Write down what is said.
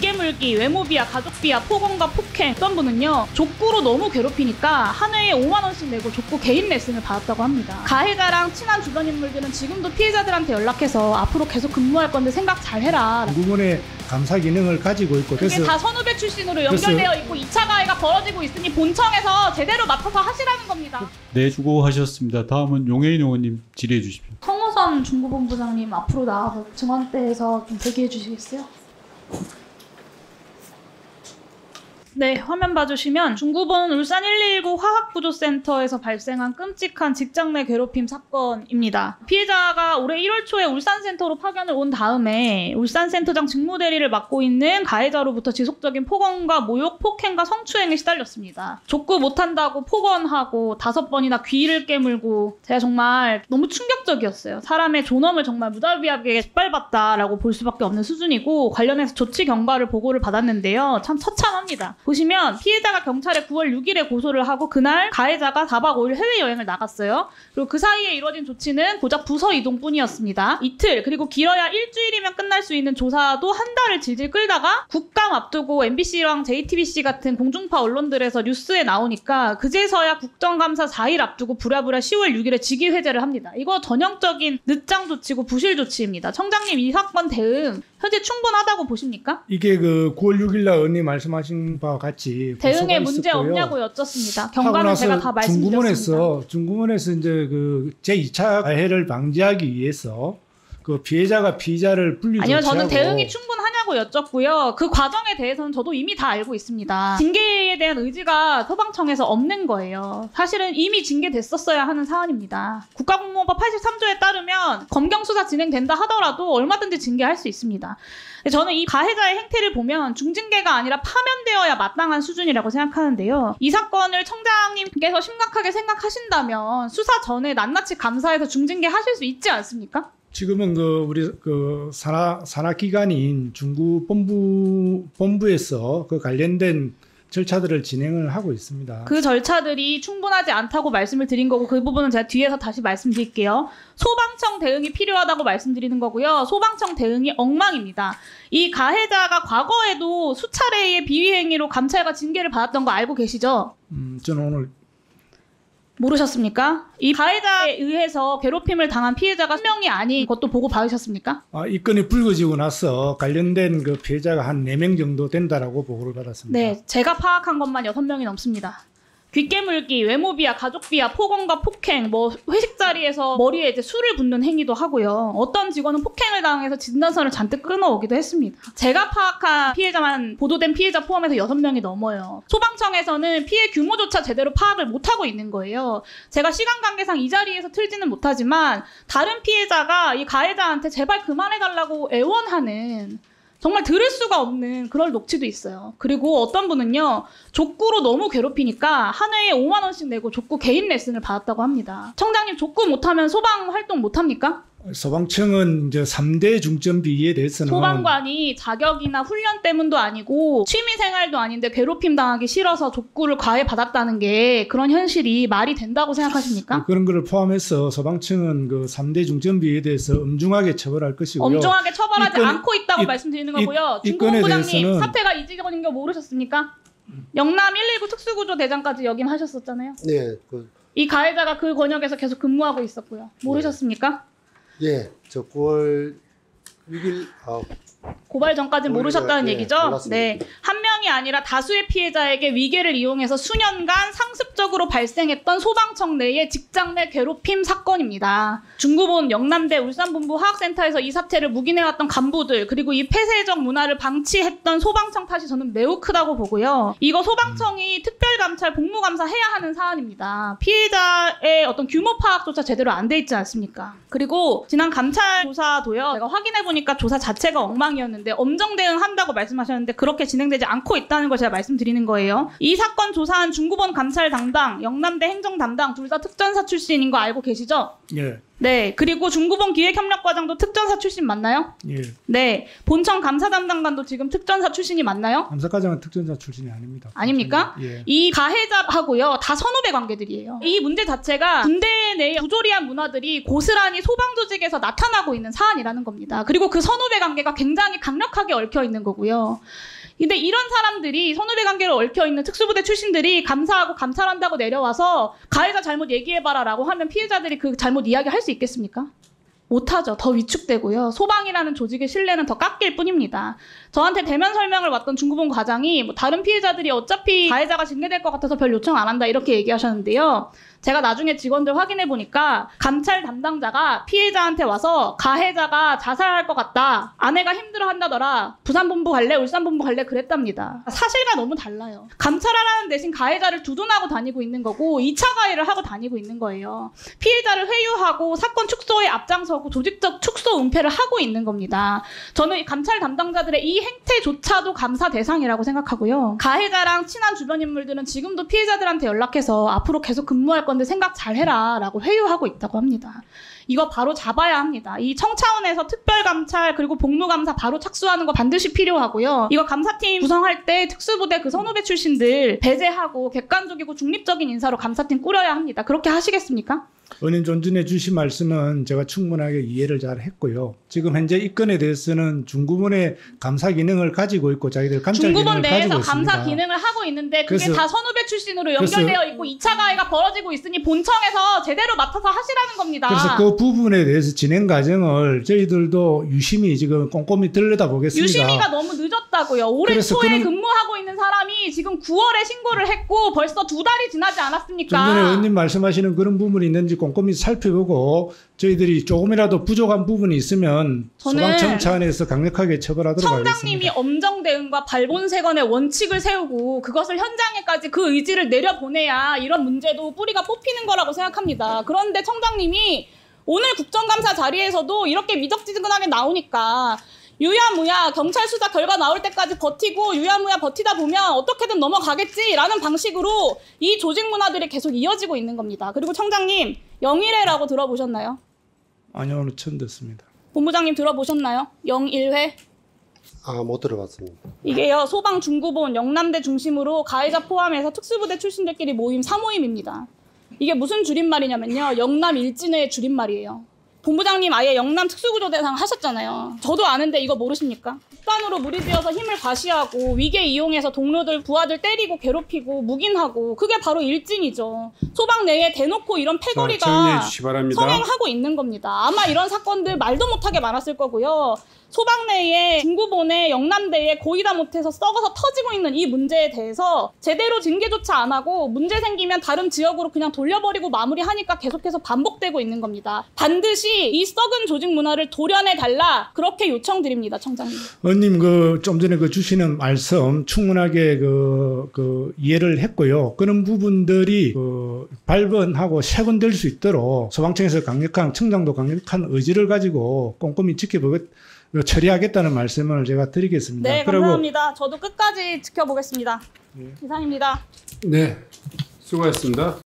귓개물기, 외모비하, 가족비하, 폭언과 폭행 어떤 분은요 족구로 너무 괴롭히니까 한 회에 5만 원씩 내고 족구 개인 레슨을 받았다고 합니다. 가해자랑 친한 주변 인물들은 지금도 피해자들한테 연락해서 앞으로 계속 근무할 건데 생각 잘 해라. 공군의 감사 기능을 가지고 있고 그게 그래서 다 선후배 출신으로 연결되어 있고 2차 가해가 벌어지고 있으니 본청에서 제대로 맡아서 하시라는 겁니다. 네, 수고하셨습니다. 다음은 용혜인 의원님 질의해 주십시오. 성호선 중구본부장님 앞으로 나와서 증언대에서 좀 대기해 주시겠어요? 네, 화면 봐주시면 중구본 울산 119 화학구조센터에서 발생한 끔찍한 직장 내 괴롭힘 사건입니다. 피해자가 올해 1월 초에 울산센터로 파견을 온 다음에 울산센터장 직무대리를 맡고 있는 가해자로부터 지속적인 폭언과 모욕, 폭행과 성추행에 시달렸습니다. 족구 못한다고 폭언하고 다섯 번이나 귀를 깨물고 제가 정말 너무 충격적이었어요. 사람의 존엄을 정말 무자비하게 짓밟았다라고 볼 수밖에 없는 수준이고 관련해서 조치 경과를 보고를 받았는데요. 참 처참합니다. 보시면 피해자가 경찰에 9월 6일에 고소를 하고 그날 가해자가 4박 5일 해외여행을 나갔어요. 그리고 그 사이에 이루어진 조치는 고작 부서 이동뿐이었습니다. 이틀 그리고 길어야 일주일이면 끝날 수 있는 조사도 한 달을 질질 끌다가 국감 앞두고 MBC랑 JTBC 같은 공중파 언론들에서 뉴스에 나오니까 그제서야 국정감사 4일 앞두고 부랴부랴 10월 6일에 직위회제를 합니다. 이거 전형적인 늦장 조치고 부실 조치입니다. 청장님 이 사건 대응 현재 충분하다고 보십니까? 이게 그 9월 6일 날 언니 말씀하신 바와 같이 대응에 문제 있었고요. 없냐고 여쭙습니다. 경과는 제가 다 말씀드렸습니다. 중구본에서 중구본에서 이제 그 제2차 가해를 방지하기 위해서 그 피해자가 피의자를 분리 아니요, 저는 대응이 충분 하냐고 여쭙고요. 그 과정에 대해서는 저도 이미 다 알고 있습니다. 징계에 대한 의지가 소방청에서 없는 거예요. 사실은 이미 징계됐었어야 하는 사안입니다. 국가공무원법 83조에 따르면 검경 수사 진행된다 하더라도 얼마든지 징계할 수 있습니다. 저는 이 가해자의 행태를 보면 중징계가 아니라 파면되어야 마땅한 수준이라고 생각하는데요. 이 사건을 청장님께서 심각하게 생각하신다면 수사 전에 낱낱이 감사해서 중징계 하실 수 있지 않습니까? 지금은 그 우리 그 산하 산하 기관인 중구 본부 본부에서 그 관련된 절차들을 진행을 하고 있습니다. 그 절차들이 충분하지 않다고 말씀을 드린 거고 그 부분은 제가 뒤에서 다시 말씀드릴게요. 소방청 대응이 필요하다고 말씀드리는 거고요. 소방청 대응이 엉망입니다. 이 가해자가 과거에도 수차례의 비위 행위로 감찰과 징계를 받았던 거 알고 계시죠? 음, 저는 오늘 모르셨습니까? 이 가해자에 의해서 괴롭힘을 당한 피해자가 한 명이 아닌 것도 보고 받으셨습니까? 아, 이 건이 불거지고 나서 관련된 그 피해자가 한 4명 정도 된다라고 보고를 받았습니다. 네, 제가 파악한 것만 6명이 넘습니다. 귓개물기, 외모 비하, 가족 비하, 폭언과 폭행, 뭐 회식 자리에서 머리에 이제 술을 붓는 행위도 하고요. 어떤 직원은 폭행을 당해서 진단서를 잔뜩 끊어오기도 했습니다. 제가 파악한 피해자만 보도된 피해자 포함해서 6명이 넘어요. 소방청에서는 피해 규모조차 제대로 파악을 못하고 있는 거예요. 제가 시간 관계상 이 자리에서 틀지는 못하지만 다른 피해자가 이 가해자한테 제발 그만해달라고 애원하는 정말 들을 수가 없는 그런 녹취도 있어요. 그리고 어떤 분은요, 족구로 너무 괴롭히니까 한 회에 5만 원씩 내고 족구 개인 레슨을 받았다고 합니다. 청장님 족구 못하면 소방 활동 못합니까? 소방청은 이제 3대 중점 비위에 대해서는 소방관이 자격이나 훈련 때문도 아니고 취미 생활도 아닌데 괴롭힘 당하기 싫어서 족구를 과외 받았다는 게 그런 현실이 말이 된다고 생각하십니까? 그런 거를 포함해서 소방청은 그 3대 중점 비위에 대해서 엄중하게 처벌할 것이고요. 엄중하게 처벌하지 이 건- 않고 있다고 이- 말씀드리는 이- 거고요. 중공 부장님 대해서는- 사태가 이 지경인 거 모르셨습니까? 영남 119 특수구조 대장까지 역임하셨었잖아요. 네, 그, 이 가해자가 그 권역에서 계속 근무하고 있었고요. 모르셨습니까? 예, 저 9월 6일, 아, 고발 전까지는. 모르셨다는 예, 얘기죠? 몰랐습니다. 네. 한 명이 아니라 다수의 피해자에게 위계를 이용해서 수년간 상습적으로 발생했던 소방청 내의 직장 내 괴롭힘 사건입니다. 중구본 영남대 울산본부 화학센터에서 이 사태를 묵인해왔던 간부들 그리고 이 폐쇄적 문화를 방치했던 소방청 탓이 저는 매우 크다고 보고요. 이거 소방청이 특별감찰 복무감사 해야 하는 사안입니다. 피해자의 어떤 규모 파악조차 제대로 안 돼 있지 않습니까? 그리고 지난 감찰 조사도요. 제가 확인해 보니 까 조사 자체가 엉망이었는데 엄정 대응한다고 말씀하셨는데 그렇게 진행되지 않고 있다는 걸 제가 말씀드리는 거예요. 이 사건 조사한 중구본 감찰 담당, 영남대 행정 담당 둘 다 특전사 출신인 거 알고 계시죠? 예. 네. 그리고 중구본 기획협력과장도 특전사 출신 맞나요? 예. 네. 본청 감사 담당관도 지금 특전사 출신이 맞나요? 감사과장은 특전사 출신이 아닙니다. 아닙니까? 예. 이 가해자하고요 다 선후배 관계들이에요. 이 문제 자체가 군대 내의 부조리한 문화들이 고스란히 소방 조직에서 나타나고 있는 사안이라는 겁니다. 그리고 그 선후배 관계가 굉장히 강력하게 얽혀 있는 거고요. 근데 이런 사람들이 선후배 관계로 얽혀 있는 특수부대 출신들이 감사하고 감찰한다고 내려와서 가해자 잘못 얘기해봐라라고 하면 피해자들이 그 잘못 이야기할 수 있겠습니까? 못하죠. 더 위축되고요. 소방이라는 조직의 신뢰는 더 깎일 뿐입니다. 저한테 대면 설명을 왔던 중구본 과장이 뭐 다른 피해자들이 어차피 가해자가 징계될 것 같아서 별 요청 안 한다 이렇게 얘기하셨는데요. 제가 나중에 직원들 확인해 보니까 감찰 담당자가 피해자한테 와서 가해자가 자살할 것 같다. 아내가 힘들어 한다더라. 부산본부 갈래? 울산본부 갈래? 그랬답니다. 사실과 너무 달라요. 감찰하라는 대신 가해자를 두둔하고 다니고 있는 거고 2차 가해를 하고 다니고 있는 거예요. 피해자를 회유하고 사건 축소에 앞장서고 조직적 축소 은폐를 하고 있는 겁니다. 저는 이 감찰 담당자들의 이 행태조차도 감사 대상이라고 생각하고요. 가해자랑 친한 주변 인물들은 지금도 피해자들한테 연락해서 앞으로 계속 근무할 건데 생각 잘 해라 라고 회유하고 있다고 합니다. 이거 바로 잡아야 합니다. 이 청차원에서 특별감찰 그리고 복무감사 바로 착수하는 거 반드시 필요하고요. 이거 감사팀 구성할 때 특수부대 그 선후배 출신들 배제하고 객관적이고 중립적인 인사로 감사팀 꾸려야 합니다. 그렇게 하시겠습니까? 은인 존중해 주신 말씀은 제가 충분하게 이해를 잘 했고요. 지금 현재 이 건에 대해서는 중구본의 감사 기능을 가지고 있고 자기들 감찰 중구본 기능을 내에서 감사 있습니다. 기능을 하고 있는데 그게 그래서- 다 선후배 출신으로 연결되어 있고 2차 가해가 벌어지고 있으니 본청에서 제대로 맡아서 하시라는 겁니다. 그래서 그 부분에 대해서 진행 과정을 저희들도 유심히 지금 꼼꼼히 들여다보겠습니다. 유심히가 너무 늦었다고요. 올해 초에 그런- 근무하고 있는 사람이 지금 9월에 신고를 했고 벌써 두 달이 지나지 좀 않았습니까? 전에 의원님 말씀하시는 그런 부분이 있는지 꼼꼼히 살펴보고 저희들이 조금이라도 부족한 부분이 있으면 저는 소방청 차원에서 강력하게 처벌하도록 청장님이 하겠습니다. 엄정 대응과 발본 세건의 원칙을 세우고 그것을 현장에까지 그 의지를 내려보내야 이런 문제도 뿌리가 뽑히는 거라고 생각합니다. 그런데 청장님이 오늘 국정감사 자리에서도 이렇게 미적지근하게 나오니까 유야무야 경찰 수사 결과 나올 때까지 버티고 유야무야 버티다 보면 어떻게든 넘어가겠지라는 방식으로 이 조직 문화들이 계속 이어지고 있는 겁니다. 그리고 청장님 영일회라고 들어보셨나요? 아니요, 오늘 처음 듣습니다. 본부장님 들어보셨나요? 영일회? 아, 못 들어봤습니다. 이게요 소방 중구본 영남대 중심으로 가해자 포함해서 특수부대 출신들끼리 모임 사모임입니다. 이게 무슨 줄임말이냐면요 영남 일진회의 줄임말이에요. 본부장님 아예 영남 특수구조대상 하셨잖아요. 저도 아는데 이거 모르십니까? 집단으로 무리지어서 힘을 과시하고 위계 이용해서 동료들 부하들 때리고 괴롭히고 묵인하고 그게 바로 일진이죠. 소방 내에 대놓고 이런 패거리가 바랍니다. 성행하고 있는 겁니다. 아마 이런 사건들 말도 못하게 많았을 거고요. 소방 내에 중구본에 영남대에 고의다 못해서 썩어서 터지고 있는 이 문제에 대해서 제대로 징계조차 안 하고 문제 생기면 다른 지역으로 그냥 돌려버리고 마무리하니까 계속해서 반복되고 있는 겁니다. 반드시 이 썩은 조직 문화를 도려내 달라 그렇게 요청드립니다, 청장님. 의원님 그 좀 전에 그 주시는 말씀 충분하게 그, 그 이해를 했고요. 그런 부분들이 그 발본하고 세분될 수 있도록 소방청에서 강력한 청장도 강력한 의지를 가지고 꼼꼼히 지켜보겠 처리하겠다는 말씀을 제가 드리겠습니다. 네, 감사합니다. 저도 끝까지 지켜보겠습니다. 예. 이상입니다. 네, 수고하셨습니다.